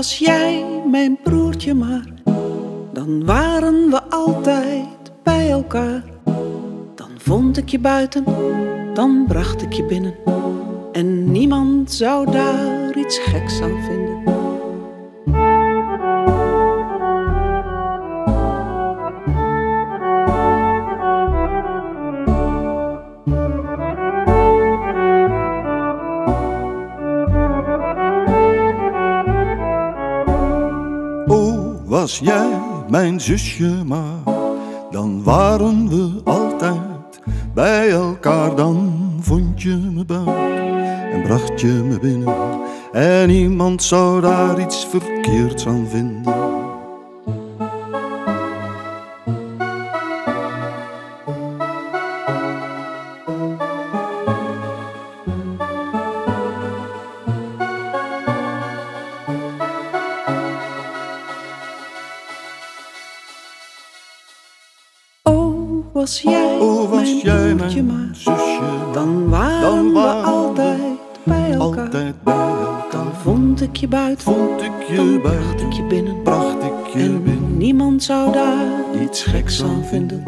was jij mijn broertje maar, dan waren we altijd bij elkaar. Dan vond ik je buiten, dan bracht ik je binnen. En niemand zou daar iets geks aan vinden. Was jij mijn zusje maar, dan waren we altijd bij elkaar. Dan vond je me buiten en bracht je me binnen. En niemand zou daar iets verkeerds aan vinden. Was jij Oh, was mijn jij broertje mijn maar, zusje, dan waren, Dan we waren we altijd bij elkaar. altijd bij elkaar. Dan vond ik je buiten, Vond ik je dan bracht buiten, ik je binnen. bracht ik je En binnen. niemand zou daar iets geks aan vinden.